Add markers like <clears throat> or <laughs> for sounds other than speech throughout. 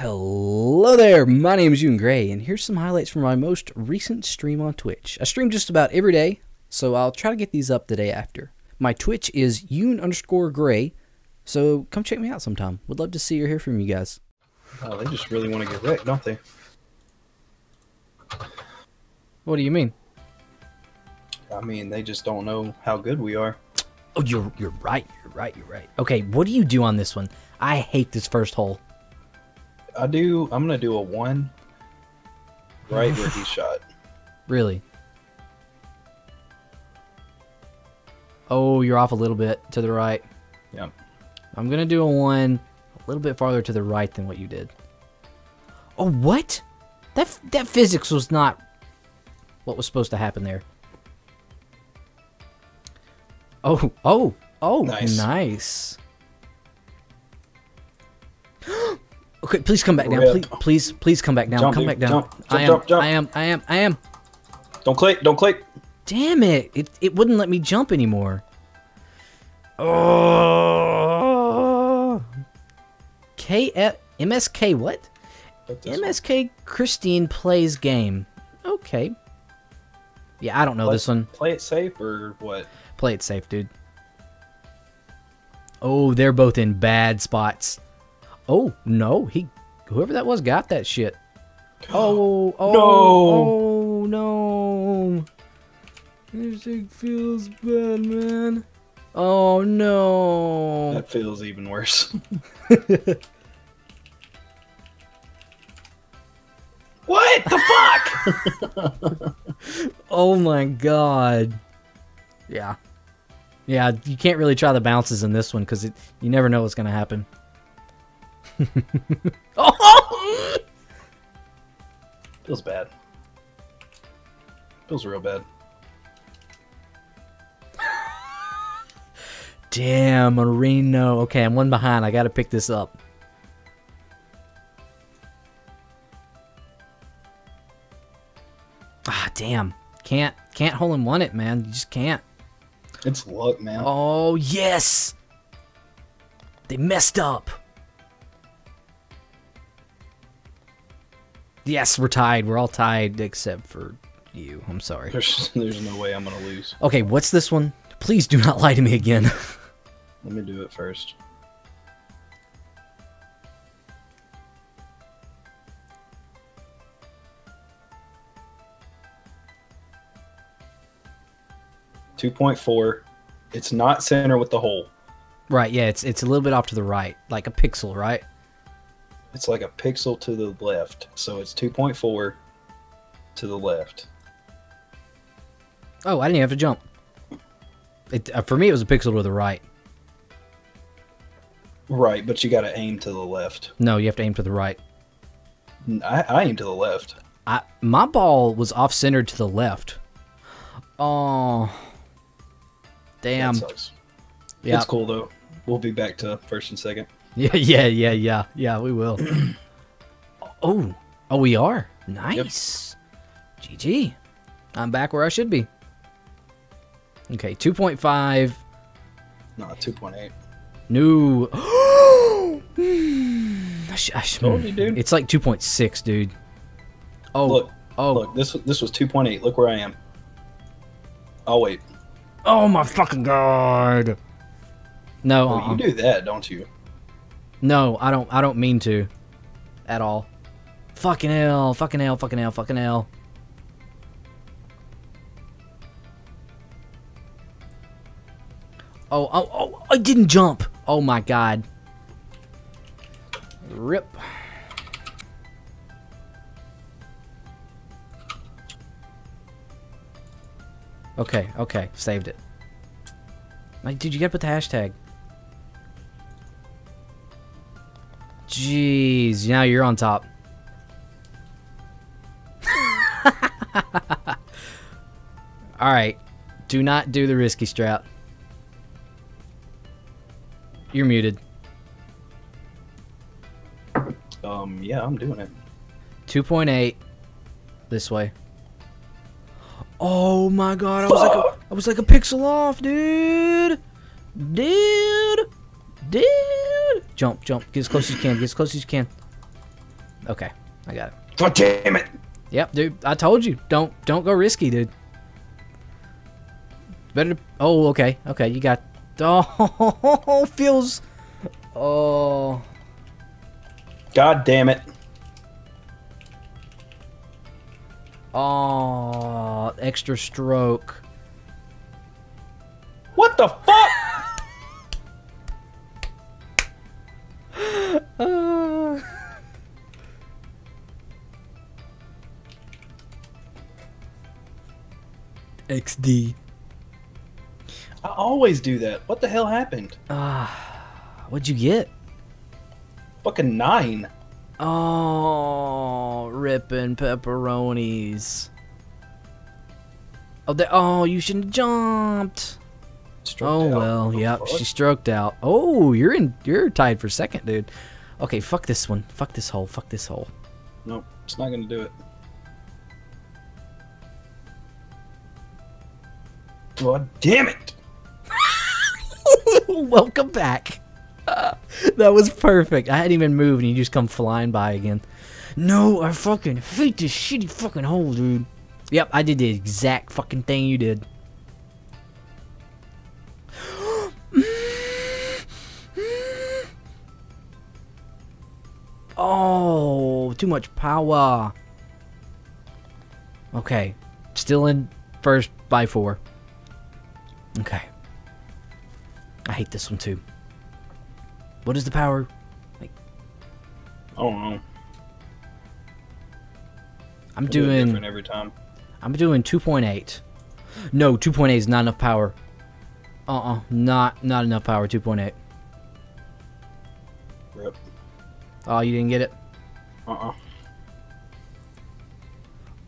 Hello there, my name is Yun Grey, and here's some highlights from my most recent stream on Twitch. I stream just about every day, so I'll try to get these up the day after. My Twitch is Yun underscore Grey, so come check me out sometime. Would love to see or hear from you guys. Oh, they just really want to get wrecked, don't they? What do you mean? I mean, they just don't know how good we are. Oh, you're you're right. You're right. You're right. Okay, what do you do on this one? I hate this first hole. I do. I'm gonna do a one. Right where he <laughs> shot. Really? Oh, you're off a little bit to the right. Yep. I'm gonna do a one a little bit farther to the right than what you did. Oh, what? That that physics was not what was supposed to happen there. Oh, oh, oh, Nice. nice. Okay, please come back down. Please, please, please come back down. Jump, come dude. back down. Jump, I am, jump, jump, I am, I am, I am. Don't click. Don't click. Damn it! It it wouldn't let me jump anymore. Oh. K F MSK what? Hit this one. MSK Christine plays game. Okay. Yeah, I don't know Play- this one. Play it safe or what? Play it safe, dude. Oh, they're both in bad spots. Oh no, he whoever that was got that shit. Oh, <gasps> oh, oh no. Oh, this thing feels bad, man. Oh no. That feels even worse. <laughs> what the fuck? <laughs> Oh my god. Yeah. Yeah, you can't really try the bounces in this one because you never know what's going to happen. Oh! <laughs> feels bad. Feels real bad. <laughs> Damn, Marino. Okay, I'm one behind. I got to pick this up. Ah, damn. Can't can't hole in one it, man. You just can't. It's luck, man. Oh, yes. They messed up. Yes, we're tied. We're all tied except for you. I'm sorry. There's <laughs> there's no way I'm gonna lose. Okay, what's this one? Please do not <laughs> lie to me again. <laughs> Let me do it first. Two point four. It's not center with the hole. right, yeah, it's it's a little bit off to the right, like a pixel, right? It's like a pixel to the left. So it's two point four to the left. Oh, I didn't even have to jump. It, uh, for me, it was a pixel to the right. Right, but you gotta aim to the left. No, you have to aim to the right. I, I aim to the left. I my ball was off centered to the left. Oh, damn. That sucks. Yeah, It's cool though. We'll be back to first and second. <laughs> yeah, yeah, yeah, yeah, yeah. We will. <clears throat> oh, oh, we are nice. GG. I'm back where I should be. Okay, two point five. No, two point eight. New. <gasps> Hmm, I sh- I sh- hmm. Told you, dude. It's like 2.6, dude. Oh, Look, oh, Look, this this was 2.8. Look where I am. I'll wait. oh my fucking god! No, Oh, uh-uh. you do that, don't you? No, I don't. I don't mean to, at all. Fucking hell! Fucking hell! Fucking hell! Fucking hell! Oh, oh, oh! I didn't jump. Oh my god! Rip. Okay, okay, saved it. Like, dude, you gotta put the hashtag. Jeez, now you're on top. <laughs> Alright, do not do the risky strat. You're muted. Um, yeah, I'm doing it. 2.8 this way. Oh my god, I was like a, <gasps> I was like a pixel off, dude. Dude. Dude. Jump, jump. Get as close as you can. Get as close as you can. Okay, I got it. God damn it! Yep, dude. I told you. Don't don't go risky, dude. Better. To, oh, okay, okay. You got. <laughs> Oh, feels. Oh. God damn it! Oh, extra stroke. What the fuck? XD. I always do that. What the hell happened? Ah, what'd you get? Fucking nine. Oh, ripping pepperonis. Oh, they, oh, you shouldn't have jumped. Stroked Oh out. well, the yep, fuck? she stroked out. Oh, you're in, you're tied for second, dude. Okay, fuck this one. Fuck this hole. Fuck this hole. Nope, it's not gonna do it. God damn it! <laughs> Welcome back. <laughs> that was perfect. I hadn't even moved, and you just come flying by again. No, I fucking hate this shitty fucking hole, dude. Yep, I did the exact fucking thing you did. <gasps> Oh, too much power. Okay, still in first by four. Okay. I hate this one too. What is the power? I don't know. I'm do doing different every time. I'm doing 2.8. No, 2.8 is not enough power. Uh-uh, not not enough power 2.8. Rip. Oh, you didn't get it? Uh-uh.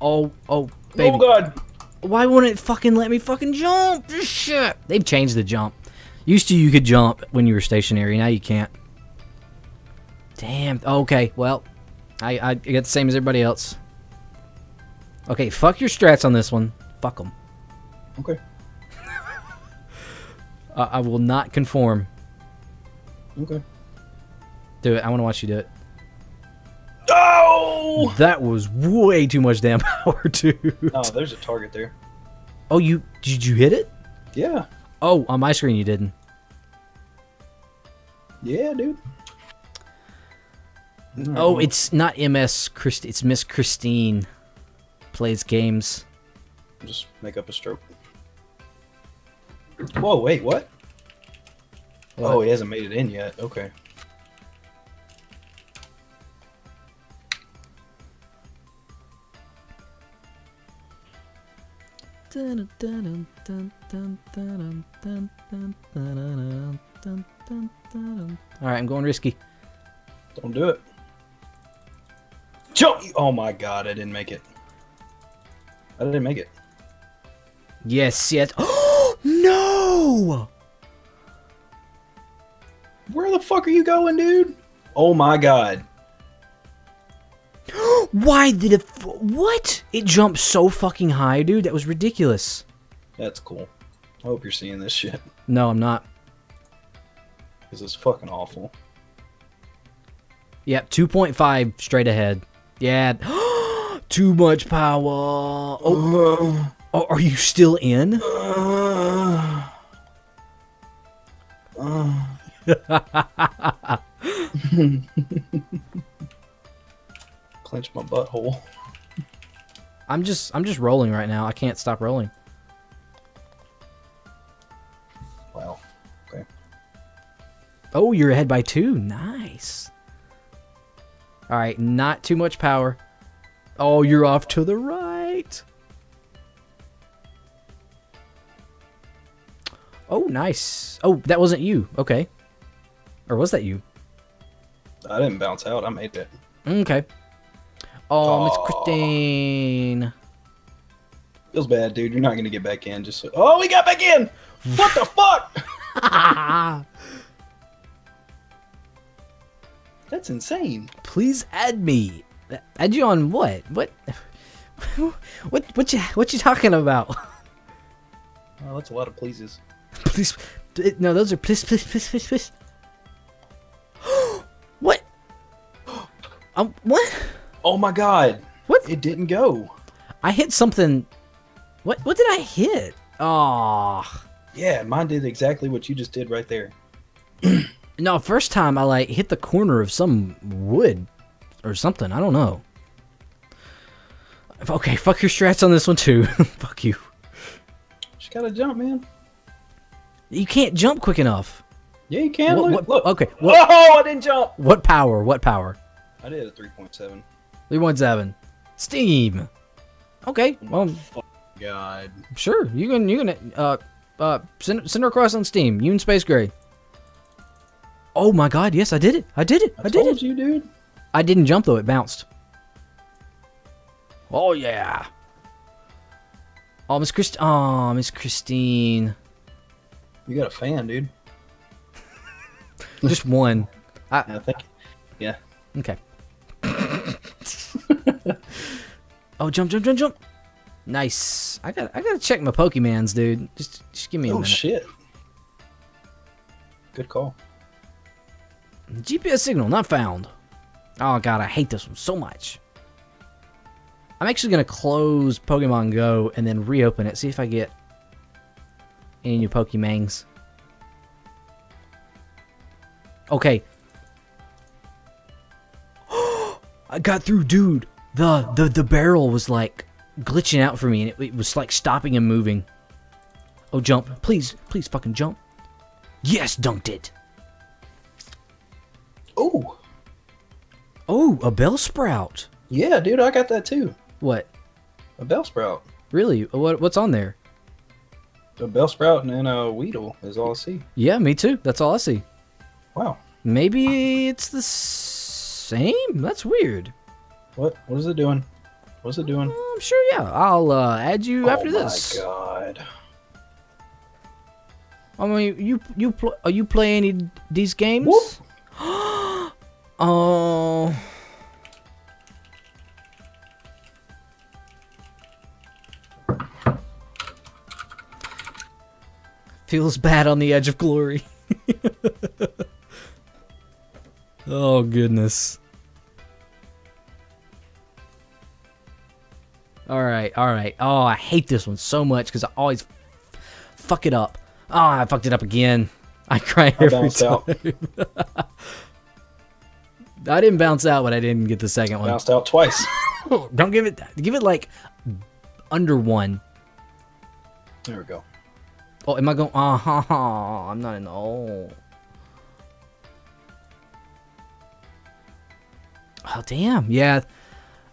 Oh, oh, oh baby. Oh god! Why wouldn't it fucking let me fucking jump? Shit. They've changed the jump. Used to you could jump when you were stationary. Now you can't. Damn. Okay. Well, I I get the same as everybody else. Okay. Fuck your strats on this one. Fuck them. Okay. <laughs> I I will not conform. Okay. Do it. I want to watch you do it. Oh! That was way too much damn <laughs> power, dude. Oh, there's a target there. Oh, you did you hit it? Yeah. Oh, on my screen you didn't. Yeah, dude. Oh, it's not MS Christ. It's Miss Christine. Plays games. Just make up a stroke. Whoa, wait, what? Oh, he hasn't made it in yet. Okay. All right, I'm going risky. Don't do it. Jump! Oh my god, I didn't make it. I didn't make it. Yes, yes. Oh <gasps> no! Where the fuck are you going, dude? Oh my god. Why did it? What? It jumped so fucking high, dude. That was ridiculous. That's cool. I hope you're seeing this shit. No, I'm not. Because it's fucking awful. Yep, 2.5 straight ahead. Yeah. <gasps> Too much power. Oh, <sighs> oh, are you still in? <sighs> <laughs> <sighs> <laughs> <laughs> Clench my butthole. I'm just I'm just rolling right now. I can't stop rolling. Wow. Okay. Oh, you're ahead by two. Nice. All right, not too much power. Oh, you're off to the right. Oh, nice. Oh, that wasn't you. Okay. Or was that you? I didn't bounce out. I made it. Mm, okay. Oh, Miss. Christine. Feels bad, dude. You're not gonna get back in. Just so- oh, we got back in. What the <laughs> fuck? That's insane. Please add me. Add you on what? What? <laughs> What? What you? What you talking about? Oh, that's a lot of pleases. Please. No, those are please, please, please, please, please. <gasps> what? <gasps> Um, what? Oh my god. What? It didn't go. I hit something. What? What did I hit? Oh. Yeah, mine did exactly what you just did right there. <clears throat> No, first time I like hit the corner of some wood or something. I don't know. Okay, fuck your strats on this one too. <laughs> fuck you. Just gotta jump, man. You can't jump quick enough. Yeah, you can. What- look, what- look. okay, what- Oh, I didn't jump. What power? What power? I did a 3.7. 317. Steam. Okay, well, God. sure. You can you can uh uh send, send her across on Steam. You and Space Gray. Oh my god, yes, I did it. I did it. I, I, did told it. you, dude. I didn't jump though, it bounced. Oh yeah. Oh, Miss Christ Oh, Miss Christine. You got a fan, dude. <laughs> Just one. <laughs> I think. Yeah. Okay. <laughs> oh, jump, jump, jump, jump. Nice. I got I gotta check my Pokemans, dude. Just just give me a Oh minute. Oh shit. Good call. GPS signal not found. Oh god, I hate this one so much. I'm actually gonna close Pokemon Go and then reopen it, see if I get any new Pokemongs. Okay. <gasps> I got through, dude. The the the barrel was like glitching out for me and it, it was like stopping and moving. Oh, jump. Please, please fucking jump. Yes, dunked it. Oh. Oh, a Bellsprout. Yeah, dude, I got that too. What? A Bellsprout. Really? What? What's on there? A Bellsprout and a Weedle is all I see. Yeah, me too. That's all I see. Wow. Maybe it's the same. That's weird. What? What is it doing? What's it doing? I'm sure. Yeah, I'll uh, add you after this. oh my god. I mean, you you pl- are you play any these games? <gasps> Oh. Feels bad on the edge of glory. <laughs> oh goodness. All right, all right. Oh, I hate this one so much because I always f- fuck it up. Oh, I fucked it up again. I cry I every time. out. <laughs> I didn't bounce out, but I didn't get the second one. Bounced out twice. <laughs> Don't give it. Give it like under one. There we go. Oh, am I going? Oh, uh-huh, I'm not in the. Oh. Oh, damn. Yeah.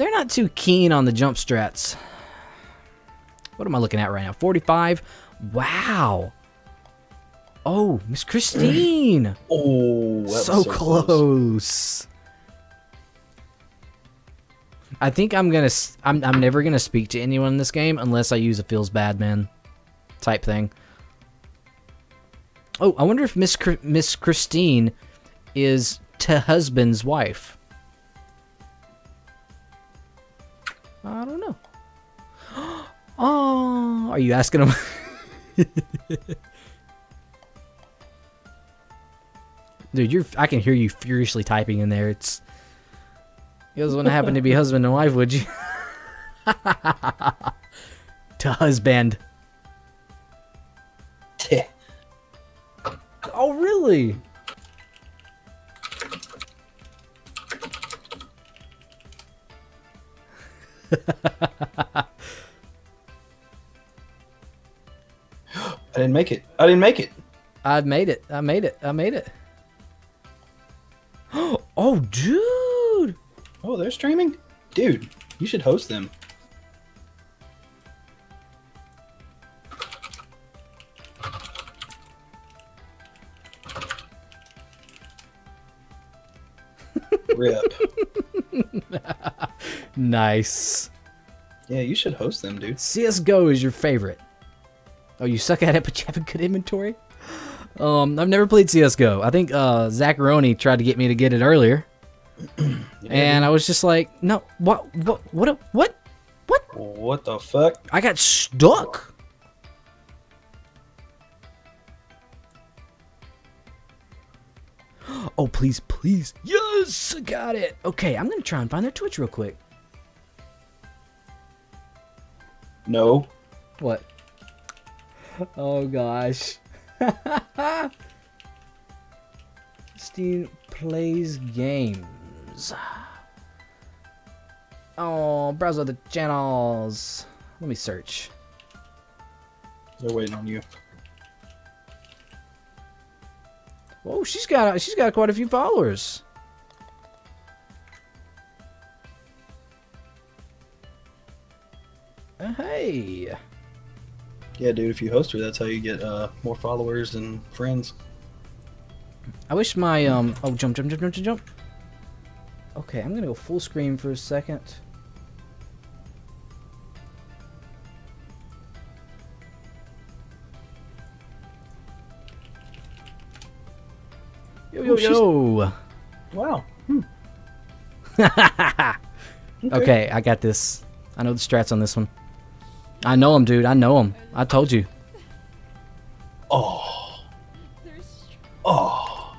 They're not too keen on the jump strats. What am I looking at right now? 45? Wow. Oh, Miss Christine. <clears throat> Oh, so, so close. I think I'm gonna. s- I'm. I'm never gonna speak to anyone in this game unless I use a feels bad man type thing. Oh, I wonder if Miss Miss Christine is to husband's wife. Are you asking him? Dude, you're. I can hear you furiously typing in there. It's. You guys wouldn't happen to be husband and wife, would you? <laughs> to husband. Yeah. <laughs> Oh, really? <laughs> I didn't make it. I didn't make it. I made it. I made it. I made it. <gasps> Oh, dude. Oh, they're streaming? Dude, you should host them. <laughs> Rip. Nice. Yeah, you should host them, dude. CSGO is your favorite. Oh, you suck at it, <laughs> but you have a good inventory? Um, I've never played CSGO. I think uh, Zacharoni tried to get me to get it earlier. <clears throat> and I was just like, no, what, what, what, what, what? What the fuck? I got stuck. <gasps> Oh, please, please. Yes, I got it. Okay, I'm gonna try and find their Twitch real quick. No. What? Oh gosh. <laughs> Steam plays games. Oh, browse other channels. Let me search. They're waiting on you. Whoa, she's got she's got quite a few followers. Uh, hey. Yeah, dude. If you host her, that's how you get uh, more followers and friends. I wish my um oh jump jump jump jump jump jump. Okay, I'm gonna go full screen for a second. Yo yo yo. Wow. Hmm. <laughs> okay, I got this. I know the strats on this one. I know him, dude. I know him. I told you. Oh. Oh.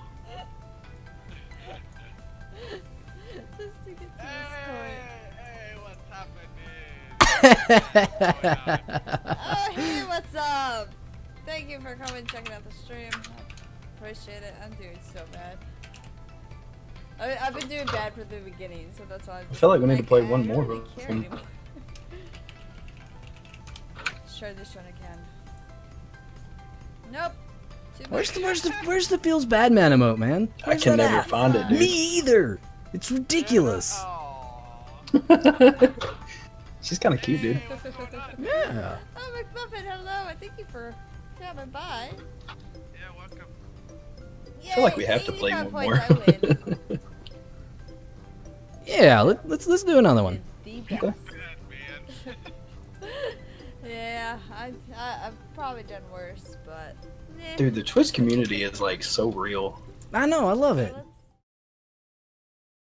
just to get to this point. Hey, hey, what's? Oh, hey, what's up? Thank you for coming checking out the stream. I appreciate it. I'm doing so bad. I, I've been doing bad from the beginning, so that's why. I'm I feel like we need to play I one don't more try this one again. Nope. Too Where's the where's the where's the feels bad man emote, man? I can never at? find it, dude. Me either. It's ridiculous. <laughs> <laughs> She's kind of cute, dude. Hey, what's going on? Yeah. Oh, McMuffin, hello. I thank you for coming by. Yeah, welcome. I feel like we have to play one more. I win. <laughs> Yeah. Let, let's let's do another one. Okay. Yeah, I, I, I've probably done worse, but. eh. Dude, the Twitch community is like so real. I know. I love it. Let's